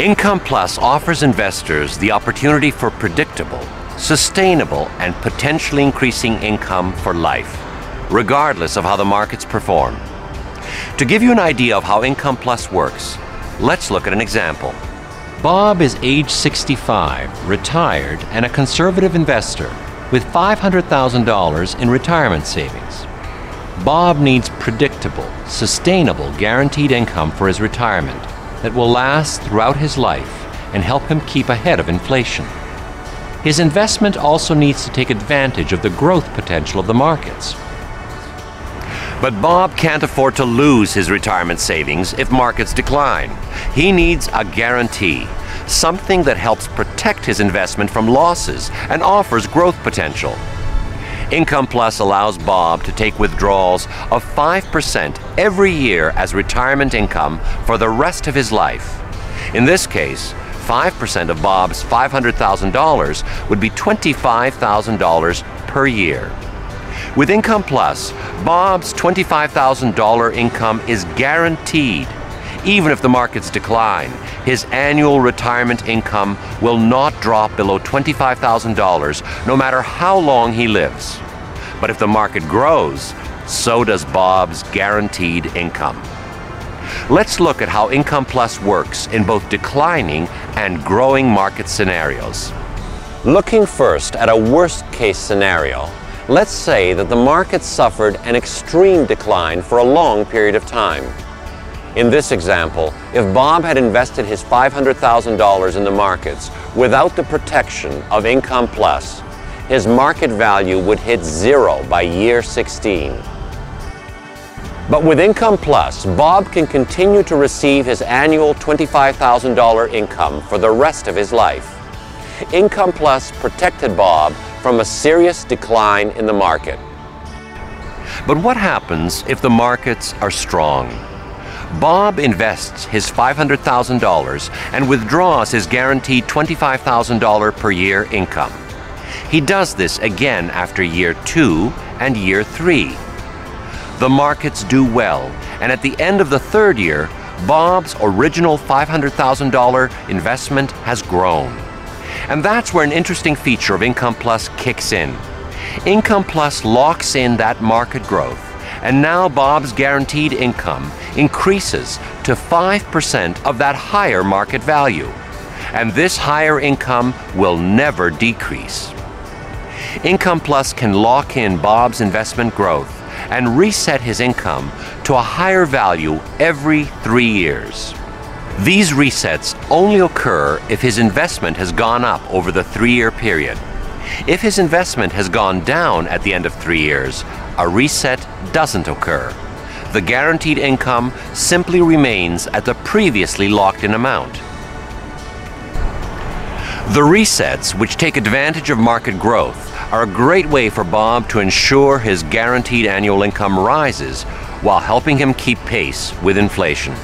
Income Plus offers investors the opportunity for predictable, sustainable, and potentially increasing income for life, regardless of how the markets perform. To give you an idea of how Income Plus works, let's look at an example. Bob is age 65, retired, and a conservative investor with $500,000 in retirement savings. Bob needs predictable, sustainable, guaranteed income for his retirement that will last throughout his life and help him keep ahead of inflation. His investment also needs to take advantage of the growth potential of the markets. But Bob can't afford to lose his retirement savings if markets decline. He needs a guarantee, something that helps protect his investment from losses and offers growth potential. Income Plus allows Bob to take withdrawals of 5% every year as retirement income for the rest of his life. In this case, 5% of Bob's $500,000 would be $25,000 per year. With Income Plus, Bob's $25,000 income is guaranteed. Even if the markets decline, his annual retirement income will not drop below $25,000 no matter how long he lives. But if the market grows, so does Bob's guaranteed income. Let's look at how Income Plus works in both declining and growing market scenarios. Looking first at a worst case scenario, let's say that the market suffered an extreme decline for a long period of time. In this example, if Bob had invested his $500,000 in the markets without the protection of Income Plus, his market value would hit zero by year 16. But with Income Plus, Bob can continue to receive his annual $25,000 income for the rest of his life. Income Plus protected Bob from a serious decline in the market. But what happens if the markets are strong? Bob invests his $500,000 and withdraws his guaranteed $25,000 per year income. He does this again after year two and year three. The markets do well, and at the end of the third year, Bob's original $500,000 investment has grown. And that's where an interesting feature of Income Plus kicks in. Income Plus locks in that market growth and now Bob's guaranteed income increases to 5% of that higher market value. And this higher income will never decrease. Income Plus can lock in Bob's investment growth and reset his income to a higher value every three years. These resets only occur if his investment has gone up over the three year period. If his investment has gone down at the end of three years, a reset doesn't occur. The guaranteed income simply remains at the previously locked in amount. The resets, which take advantage of market growth, are a great way for Bob to ensure his guaranteed annual income rises while helping him keep pace with inflation.